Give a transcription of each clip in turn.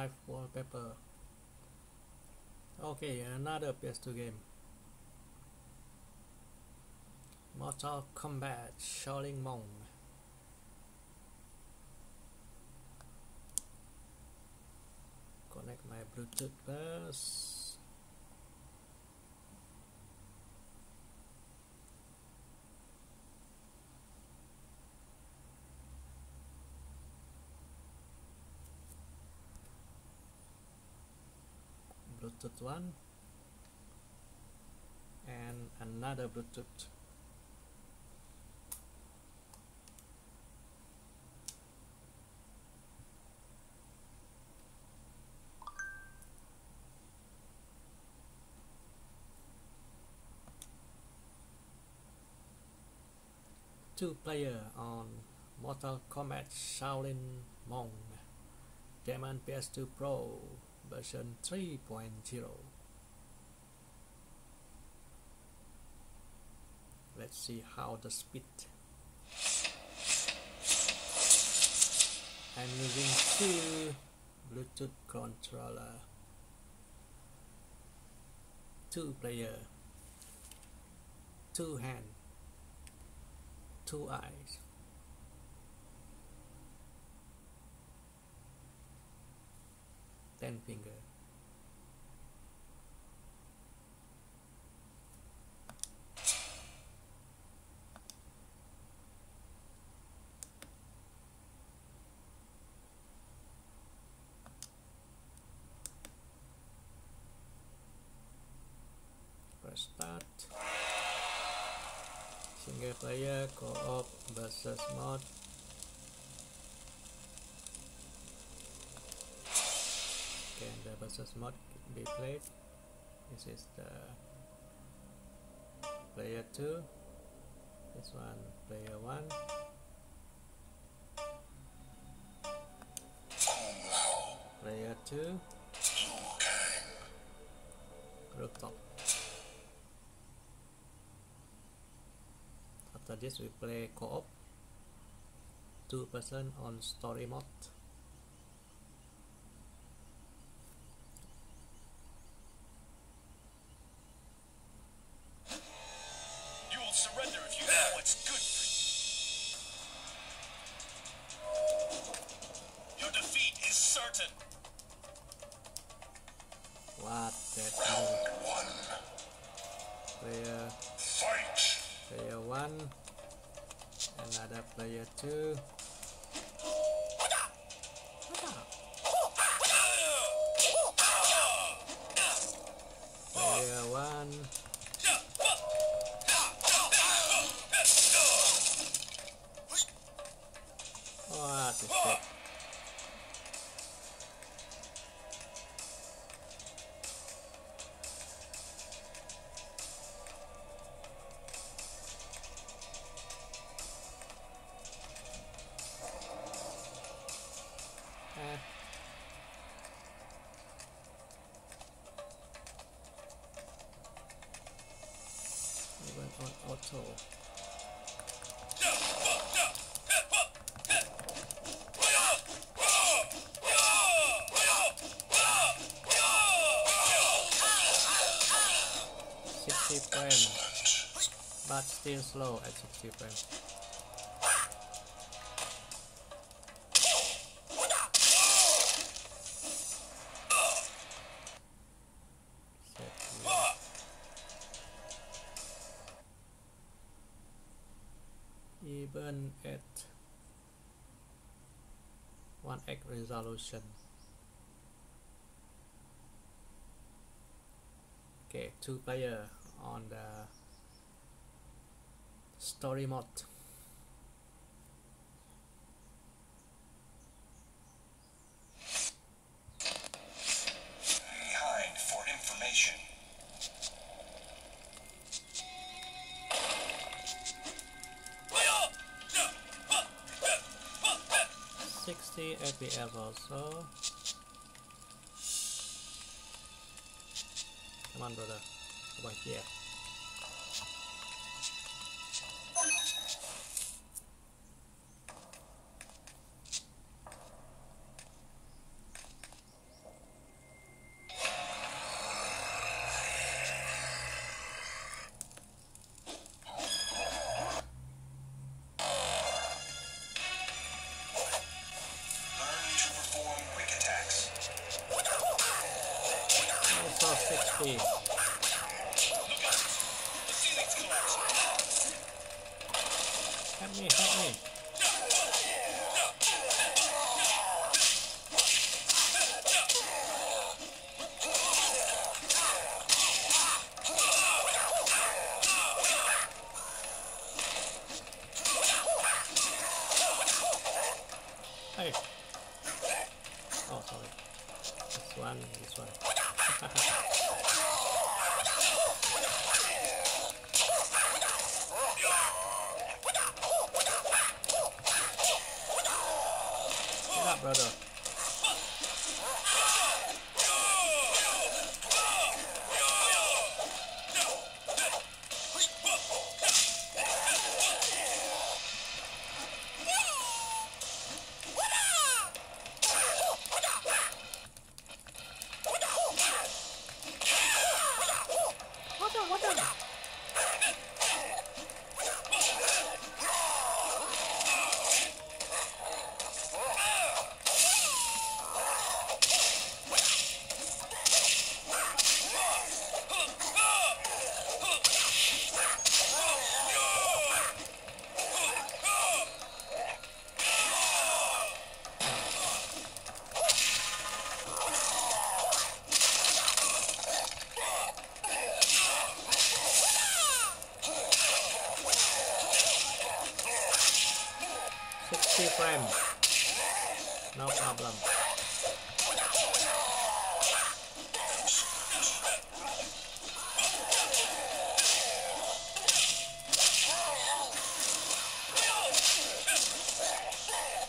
live wallpaper okay another PS2 game. Mortal Kombat Shaolin Monk. Connect my Bluetooth first One. And another Bluetooth. Two player on Mortal Kombat Shaolin Monk. Game on PS2 Pro version 3.0 let's see how the speed. I'm using two Bluetooth controller. Two player. Two hand. Two eyes ten finger. Press start. Single player co-op versus mode can the versus mode be played. This is the player 2 this one player 1 player 2 rooftop after this we play co-op. Two person on story mode lot that. One. Player. Fight. Player one. Another player two. Auto. Sixty frames, but still slow at sixty frames. Resolution. Okay two player on the story mode FPS also. Come on, brother. Over here. Hey. Oh, sorry. This one, this one. Brother.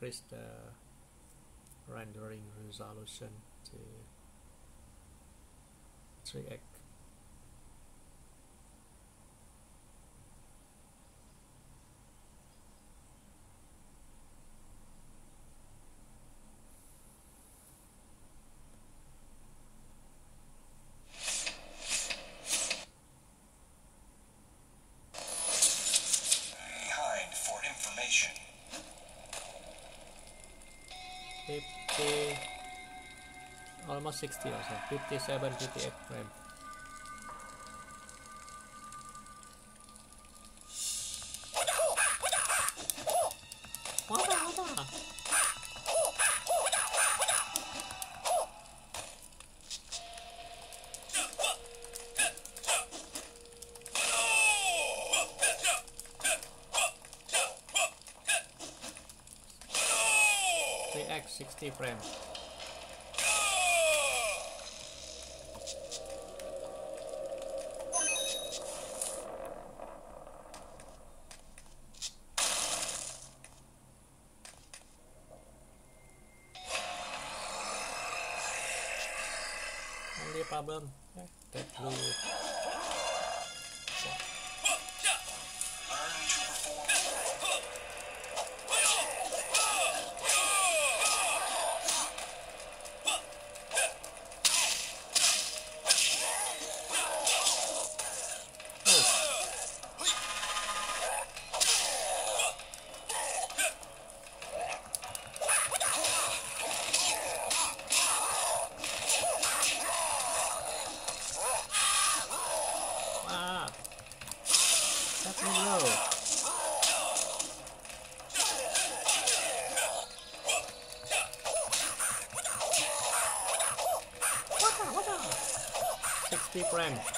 increase the uh, rendering resolution to 3x. 60 or 57, 58 frame. X Problem, eh, that Sixty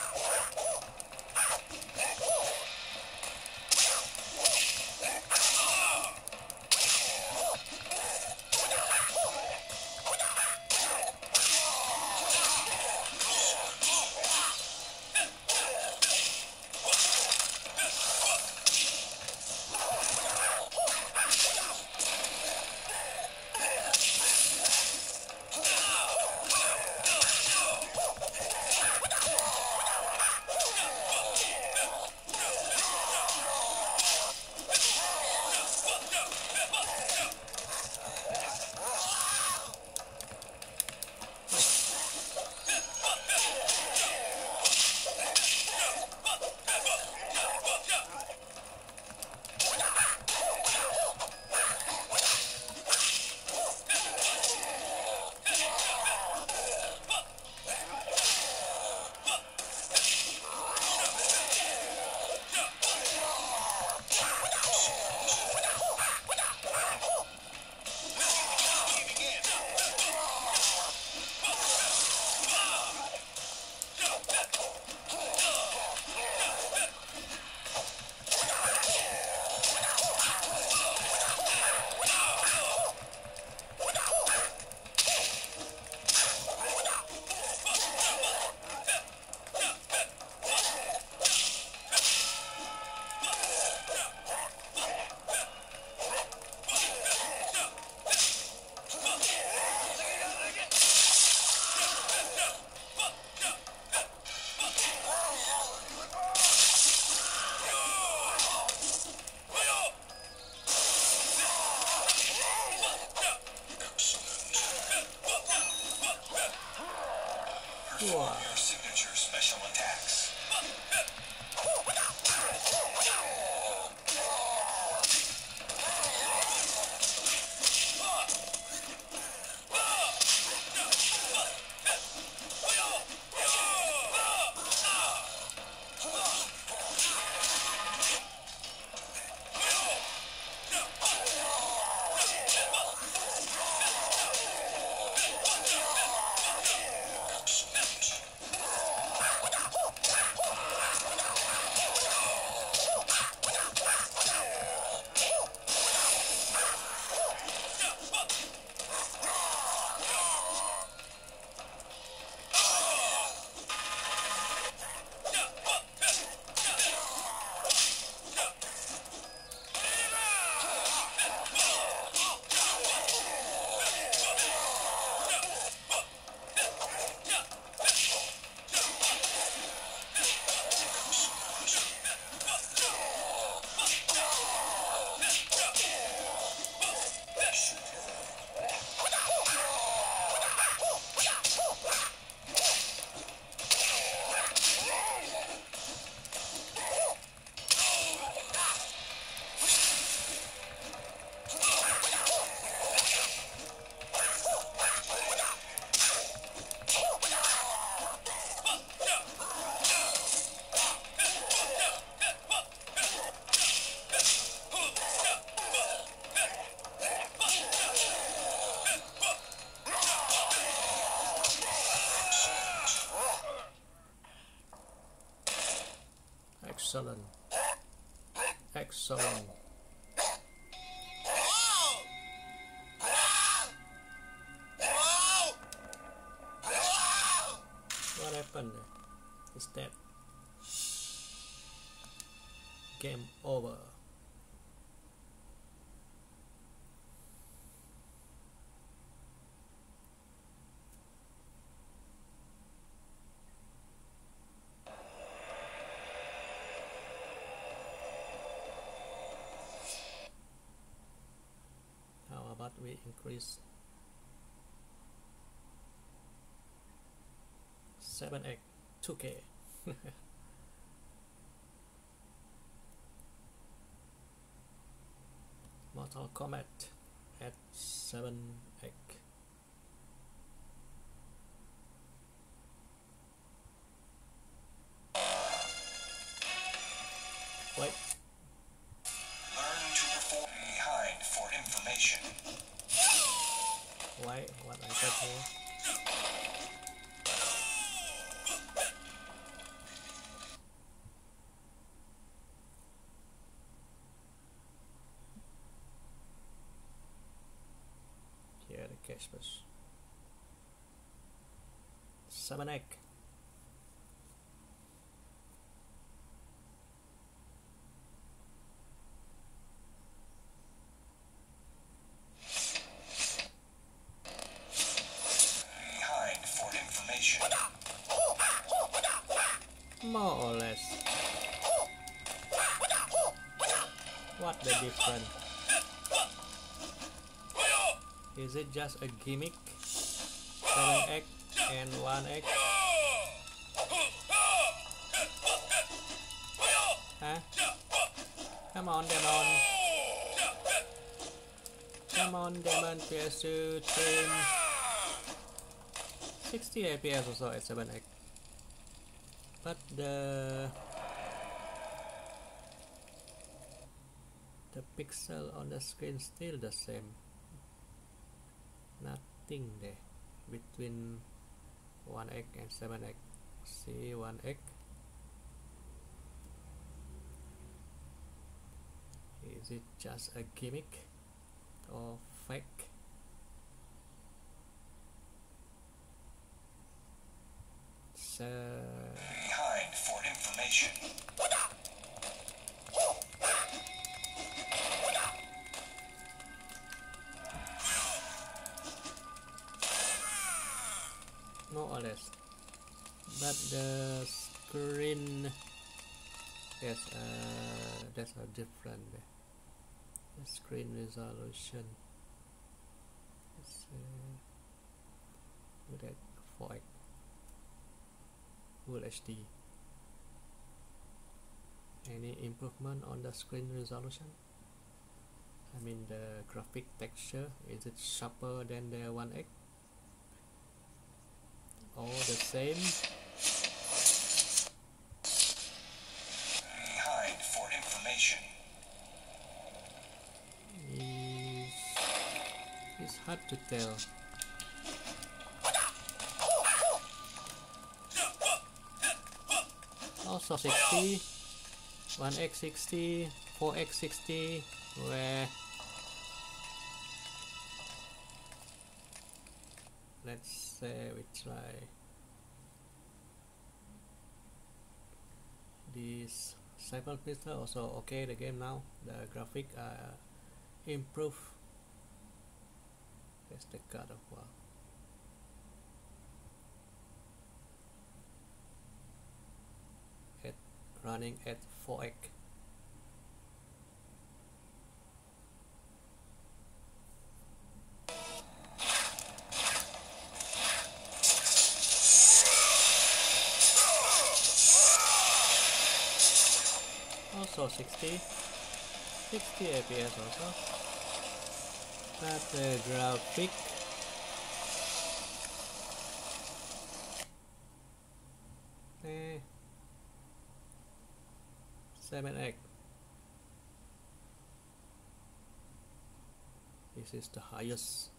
Excellent. Excellent. What happened? Is that game over? We increase 7x 2k Mortal Kombat at 7x Wait, Seven egg. Just a gimmick? 7x and 1x? Huh? Come on, Demon. Come on, Demon PS2 team. 60 FPS or so at 7x. But the the pixel on the screen still the same. Nothing there between 1x and 7x. See 1x. Is it just a gimmick or fake? So Behind for information. others but the screen yes uh that's a different eh, the screen resolution. Let's see. That void full HD any improvement on the screen resolution? I mean the graphic texture is it sharper than the 1x all the same. Behind for information. It's It's hard to tell. Also 60, 1x60, 4x60, where say we try this cycle pistol also okay the game now. The graphic uh, improve. That's the god of war at running at 4x also 60 60 fps also. But the graphic eh. 7x this is the highest.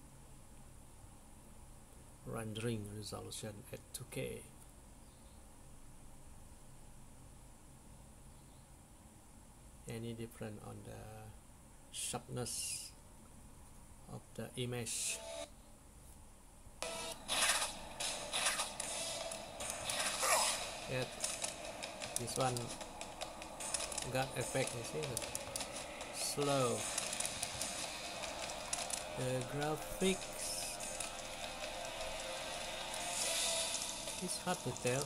Rendering resolution at 2k any different on the sharpness of the image? Yet this one got effect you see slow. The graphics it's hard to tell.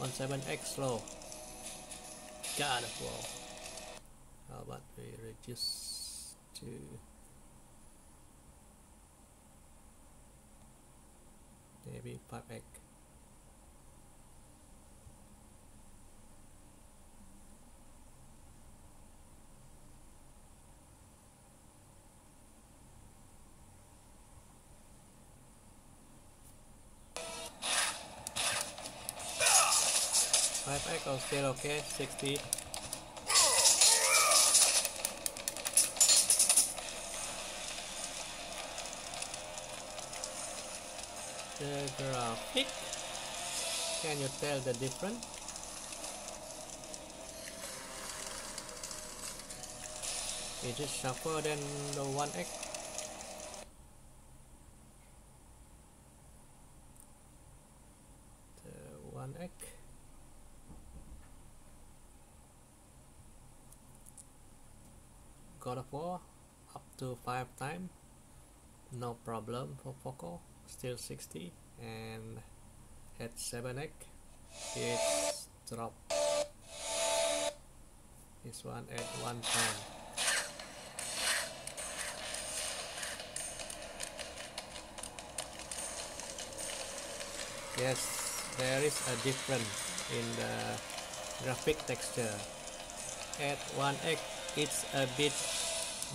On 7x slow God of War. How about we reduce to maybe 5x? Five echoes still okay, 60. The graphic, can you tell the difference? Is it sharper than the 1X? The God of War up to 5 times no problem for Poco. Still 60 and at 7x it's drop. This one at 1 time. Yes there is a difference in the graphic texture. At 1x it's a bit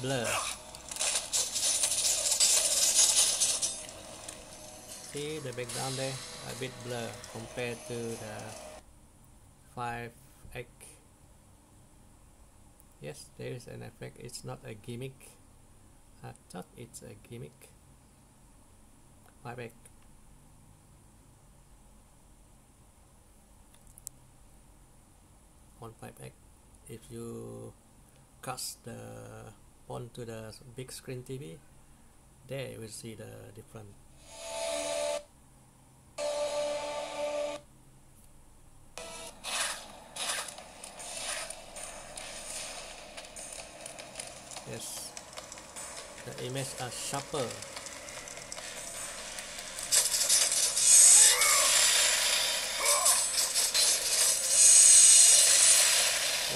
blur. See the background there a bit blur compared to the 5x yes there is an effect. It's not a gimmick. I thought it's a gimmick. 5x on 5x if you cast the uh, phone to the big screen TV there you will see the different. yes. The image are sharper.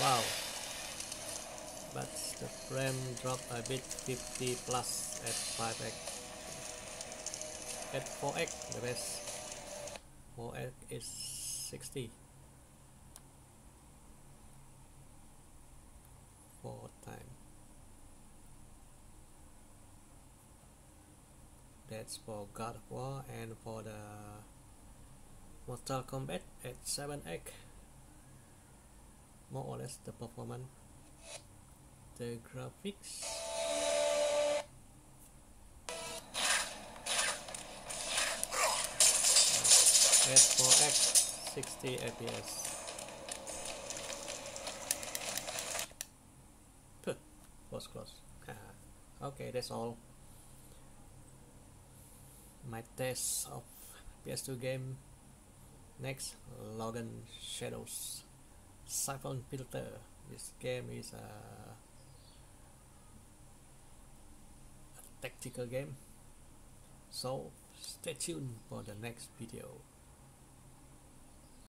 Wow the frame drop a bit 50 plus at 5x at 4x the best. 4x is 60 four time that's for God of War and for the Mortal Kombat at 7x more or less the performance the graphics at 4x 60 fps Puh, was close Ah, okay that's all. My test of PS2 game. Next Logan Shadows. Siphon Filter. This game is a, a tactical game. So stay tuned for the next video